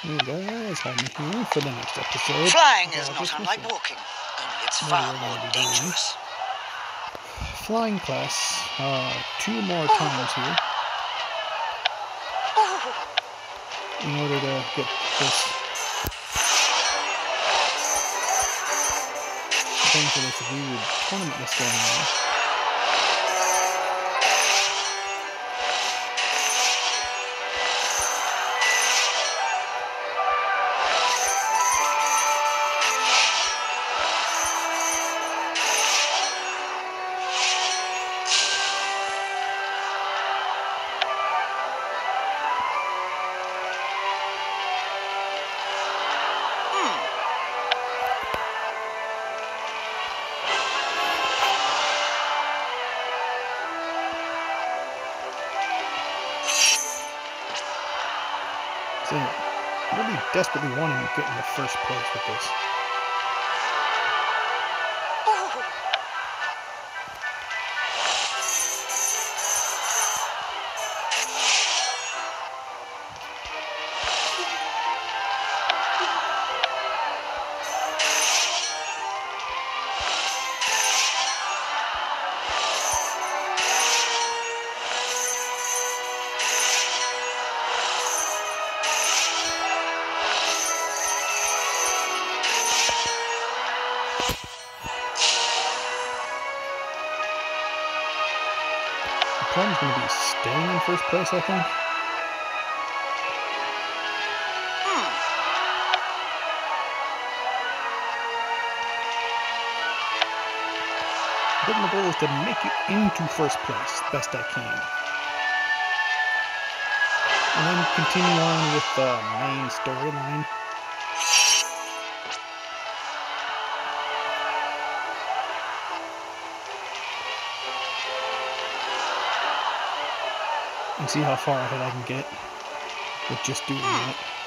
Hey guys, I'm here for the next episode. Flying is not unlike walking, only it's far more gonna be doing? dangerous. Flying class, uh, two more times here in order to get this thing for this weird tournament that's going on. Desperately wanting to get in the first place with this. Plan's going to be staying in first place, I think. Hmm. Think my goal is to make it into first place best I can. And then continue on with the main storyline. And see how far ahead I can get with just doing hmm. that.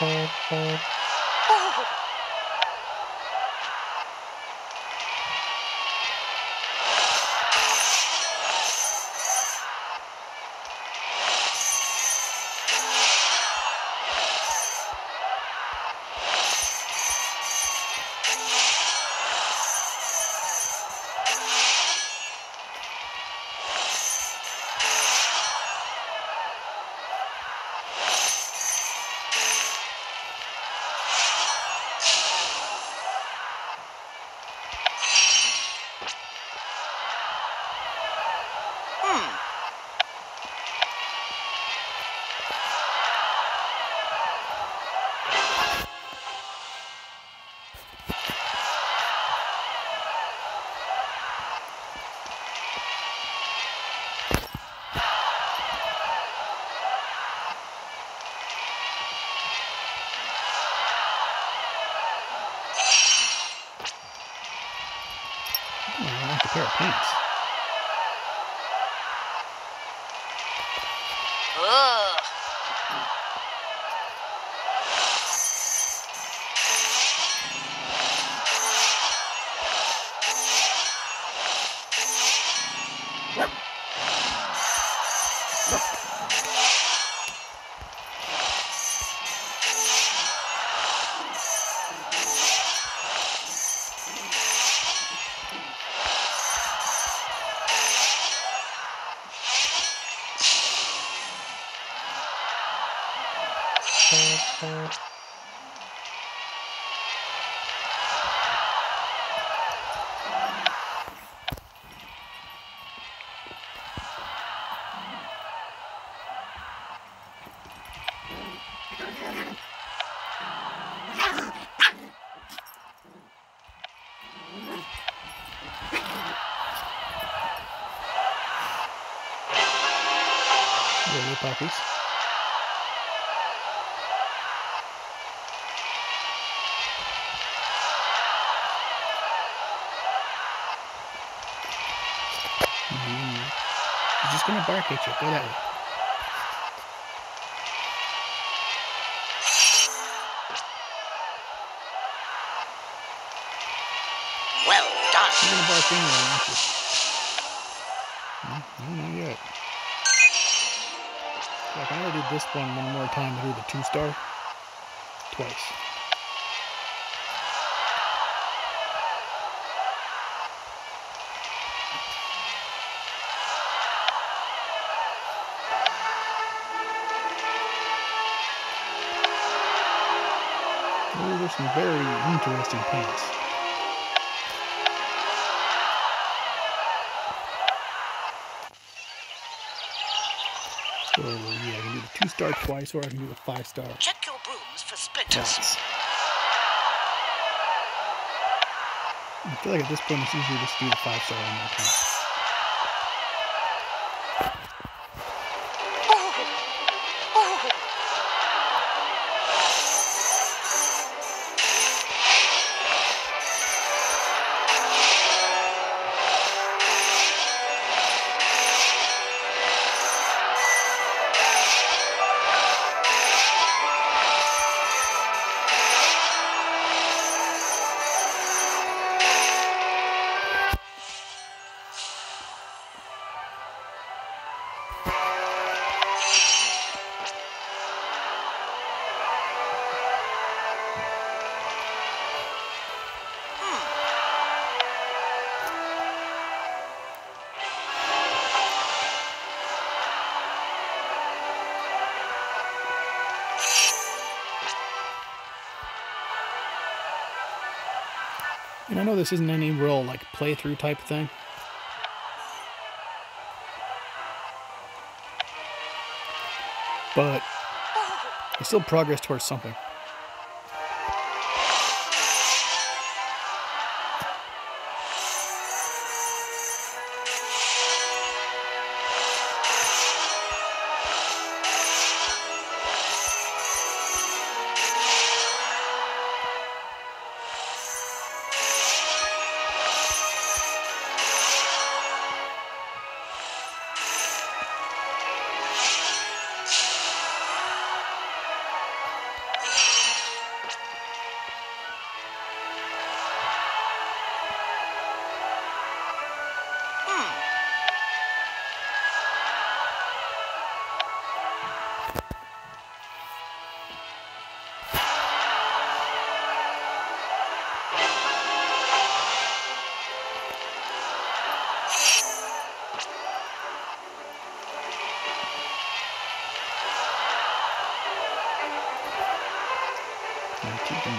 Hmm. Oh, of pants. Ugh. Little puppies. Mm. He's just gonna bark at you. Go that way. Well done. You're gonna bark anyway, aren't you? No, no, not yet. So I can only do this one one more time to do the two star. Twice. Are some very interesting paints. So yeah, I can do the two star twice, or I can do the five star Check your brooms for splinters. once. I feel like at this point it's easier just to do the five star one more time. And I know this isn't any real like playthrough type thing. But it's still progress towards something. And keep them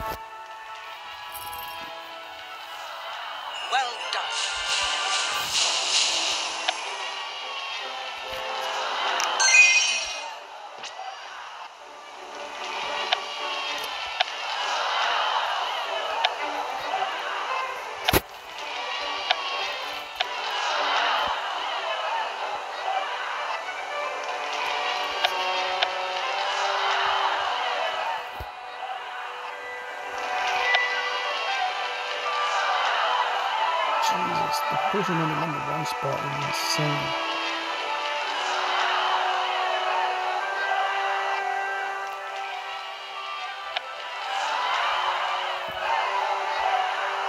Well Person in the number one spot is insane.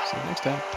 See you next time.